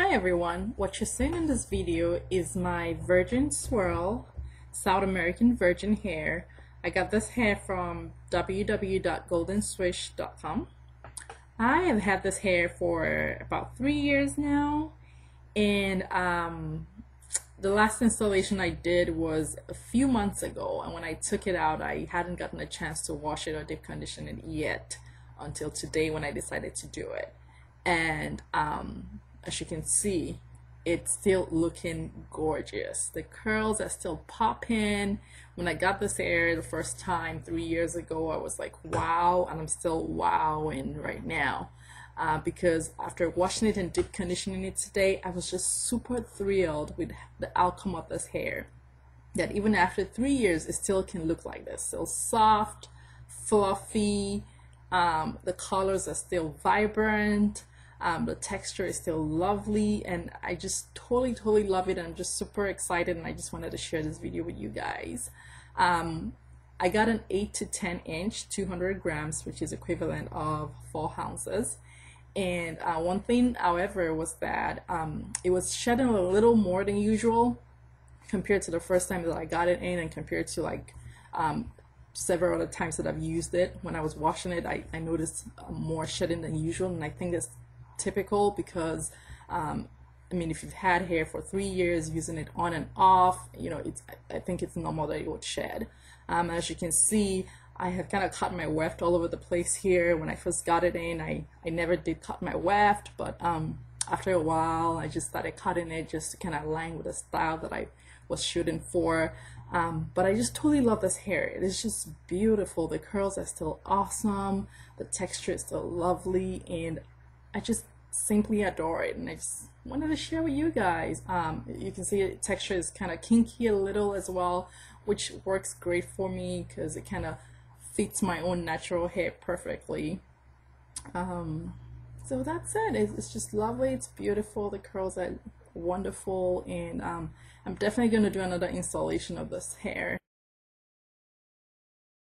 Hi everyone, what you're seeing in this video is my Virgin Swirl South American Virgin hair. I got this hair from www.goldenswish.com. I have had this hair for about three years now and um, the last installation I did was a few months ago and when I took it out I hadn't gotten a chance to wash it or deep condition it yet until today when I decided to do it and um, as you can see it's still looking gorgeous. The curls are still popping. When I got this hair the first time three years ago I was like wow and I'm still wowing right now. Uh, because after washing it and deep conditioning it today I was just super thrilled with the outcome of this hair. That even after three years it still can look like this. Still soft fluffy um, the colors are still vibrant um, the texture is still lovely and I just totally, totally love it. I'm just super excited and I just wanted to share this video with you guys. Um, I got an 8 to 10 inch, 200 grams, which is equivalent of 4 ounces. And uh, one thing, however, was that um, it was shedding a little more than usual compared to the first time that I got it in and compared to like um, several other times that I've used it. When I was washing it, I, I noticed more shedding than usual. And I think that's typical because um, I mean, if you've had hair for three years, using it on and off, you know, it's I think it's normal that it would shed. Um, as you can see, I have kind of cut my weft all over the place here. When I first got it in, I, I never did cut my weft, but um, after a while, I just started cutting it just to kind of align with the style that I was shooting for. Um, but I just totally love this hair. It is just beautiful. The curls are still awesome. The texture is still lovely. And I just simply adore it and I just wanted to share with you guys. Um, you can see texture is kind of kinky a little as well, which works great for me because it kind of fits my own natural hair perfectly. Um, so that's it. It's just lovely. It's beautiful. The curls are wonderful and um, I'm definitely going to do another installation of this hair